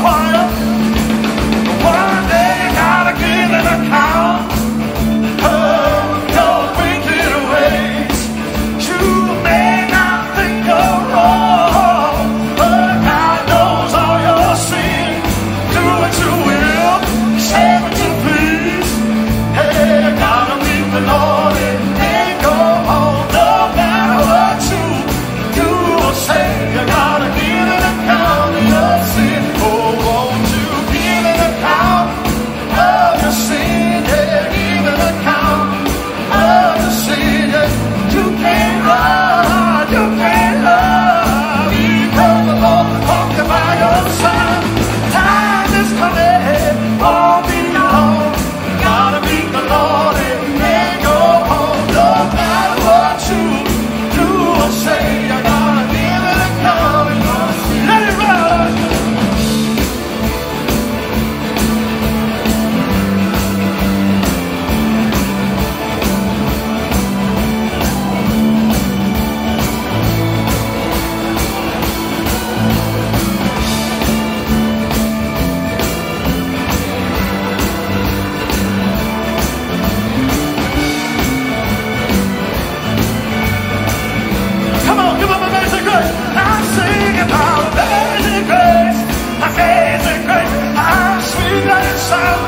快乐。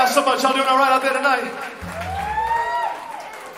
Y'all so much. Y'all doing all right out there tonight?